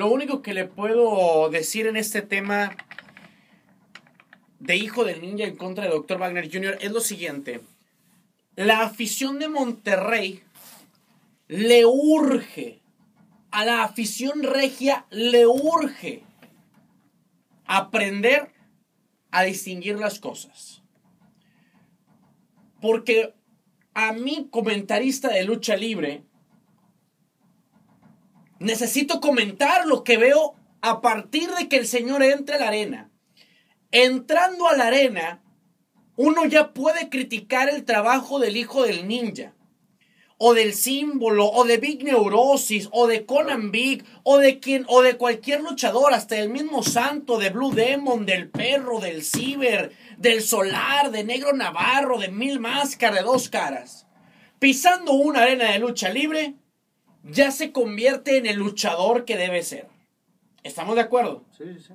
lo único que le puedo decir en este tema de Hijo del Ninja en contra de Dr. Wagner Jr. es lo siguiente. La afición de Monterrey le urge, a la afición regia le urge aprender a distinguir las cosas. Porque a mí, comentarista de lucha libre, necesito comentar lo que veo a partir de que el Señor entre a la arena. Entrando a la arena, uno ya puede criticar el trabajo del hijo del ninja, o del símbolo, o de Big Neurosis, o de Conan Big, o de quien, o de cualquier luchador, hasta el mismo santo, de Blue Demon, del perro, del ciber, del solar, de negro navarro, de mil máscaras, de dos caras. Pisando una arena de lucha libre, ya se convierte en el luchador que debe ser. ¿Estamos de acuerdo? Sí, sí.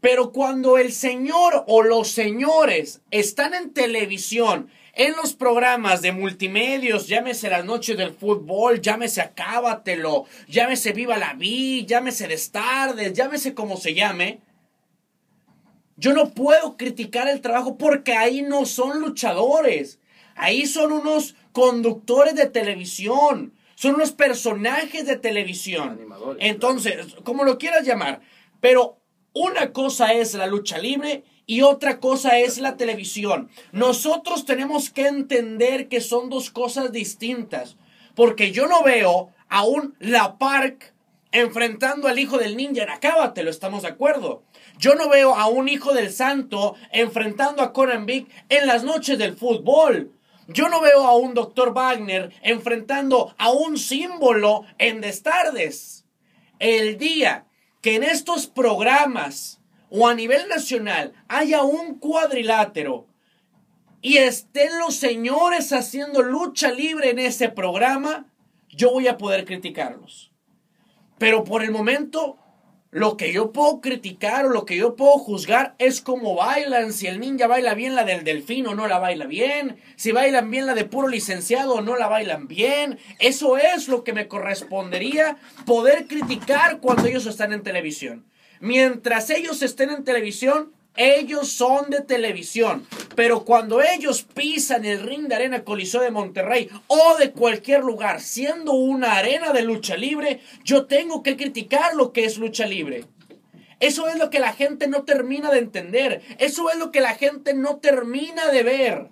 Pero cuando el señor o los señores están en televisión, en los programas de multimedios, llámese las noches del fútbol, llámese Acábatelo, llámese Viva la Vi, llámese Destardes, llámese como se llame, yo no puedo criticar el trabajo porque ahí no son luchadores. Ahí son unos conductores de televisión, son unos personajes de televisión. Entonces, como lo quieras llamar, pero una cosa es la lucha libre y otra cosa es la televisión. Nosotros tenemos que entender que son dos cosas distintas, porque yo no veo a un La Park enfrentando al hijo del ninja en Acábatelo, estamos de acuerdo. Yo no veo a un hijo del santo enfrentando a Conan Big en las noches del fútbol. Yo no veo a un Dr. Wagner enfrentando a un símbolo en Destardes. El día que en estos programas o a nivel nacional haya un cuadrilátero y estén los señores haciendo lucha libre en ese programa, yo voy a poder criticarlos. Pero por el momento, lo que yo puedo criticar o lo que yo puedo juzgar es cómo bailan, si el ninja baila bien la del delfín o no la baila bien, si bailan bien la de puro licenciado o no la bailan bien. Eso es lo que me correspondería poder criticar cuando ellos están en televisión. Mientras ellos estén en televisión, ellos son de televisión. Pero cuando ellos pisan el ring de arena Coliseo de Monterrey o de cualquier lugar, siendo una arena de lucha libre, yo tengo que criticar lo que es lucha libre. Eso es lo que la gente no termina de entender. Eso es lo que la gente no termina de ver.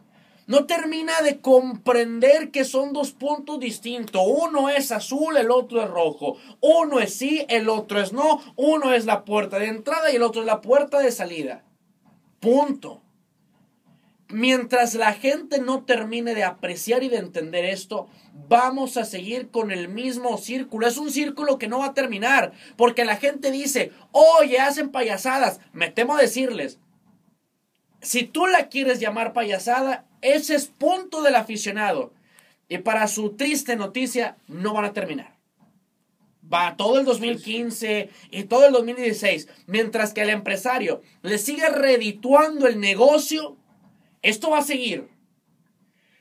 No termina de comprender que son dos puntos distintos. Uno es azul, el otro es rojo. Uno es sí, el otro es no. Uno es la puerta de entrada y el otro es la puerta de salida. Punto. Mientras la gente no termine de apreciar y de entender esto, vamos a seguir con el mismo círculo. Es un círculo que no va a terminar, porque la gente dice, oye, hacen payasadas. Me temo decirles, si tú la quieres llamar payasada, ese es punto del aficionado. Y para su triste noticia, no van a terminar. Va todo el 2015 y todo el 2016. Mientras que al empresario le sigue redituando el negocio, esto va a seguir.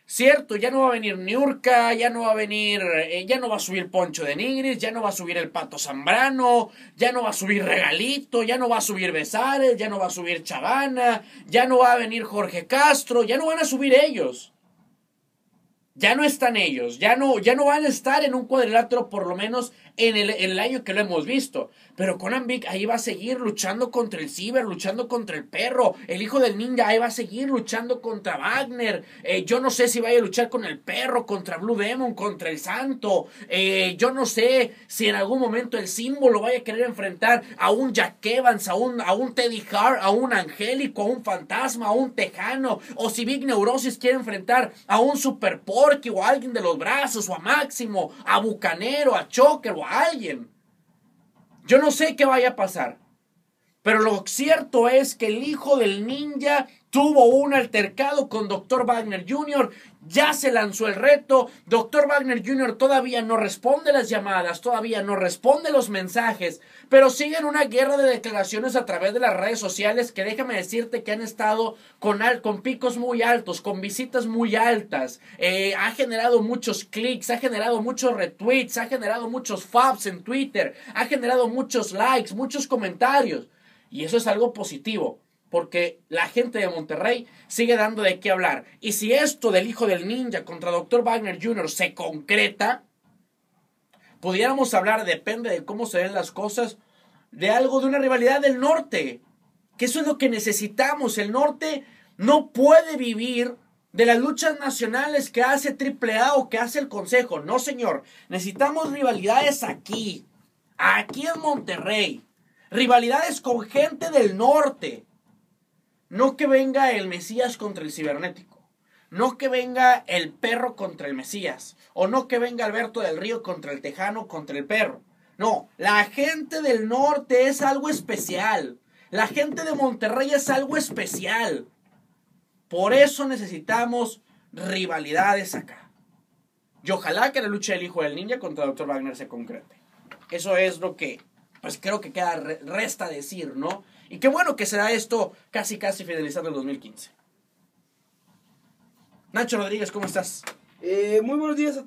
Cierto, ya no va a venir Niurka, ya no va a venir, eh, ya no va a subir Poncho de Nigris, ya no va a subir el Pato Zambrano, ya no va a subir Regalito, ya no va a subir Besares, ya no va a subir Chavana, ya no va a venir Jorge Castro, ya no van a subir ellos. Ya no están ellos, ya no, ya no van a estar en un cuadrilátero por lo menos en el, año que lo hemos visto. Pero Conan Big ahí va a seguir luchando contra el ciber, luchando contra el perro. El hijo del ninja ahí va a seguir luchando contra Wagner. Eh, yo no sé si vaya a luchar con el perro, contra Blue Demon, contra el santo. Eh, yo no sé si en algún momento el símbolo vaya a querer enfrentar a un Jack Evans, a un, a un Teddy Hart, a un angélico, a un fantasma, a un tejano. O si Big Neurosis quiere enfrentar a un Super O a alguien de los brazos, o a Máximo, a Bucanero, a Choker o a alguien. Yo no sé qué vaya a pasar. Pero lo cierto es que el hijo del ninja tuvo un altercado con Dr. Wagner Jr., ya se lanzó el reto, Dr. Wagner Jr. todavía no responde las llamadas, todavía no responde los mensajes, pero siguen una guerra de declaraciones a través de las redes sociales que déjame decirte que han estado con, con picos muy altos, con visitas muy altas, eh, ha generado muchos clics, ha generado muchos retweets, ha generado muchos faps en Twitter, ha generado muchos likes, muchos comentarios. Y eso es algo positivo, porque la gente de Monterrey sigue dando de qué hablar. Y si esto del hijo del ninja contra Dr. Wagner Jr. se concreta, pudiéramos hablar, depende de cómo se ven las cosas, de algo de una rivalidad del norte. Que eso es lo que necesitamos. El norte no puede vivir de las luchas nacionales que hace AAA o que hace el Consejo. No, señor. Necesitamos rivalidades aquí. Aquí en Monterrey. Rivalidades con gente del norte. No que venga el Mesías contra el cibernético. No que venga el perro contra el Mesías. O no que venga Alberto del Río contra el Tejano contra el perro. No, la gente del norte es algo especial. La gente de Monterrey es algo especial. Por eso necesitamos rivalidades acá. Y ojalá que la lucha del hijo del ninja contra el Dr. Wagner se concrete. Eso es lo que pues creo que queda, resta decir, ¿no? Y qué bueno que será esto casi, casi finalizando el 2015. Nacho Rodríguez, ¿cómo estás? Eh, muy buenos días a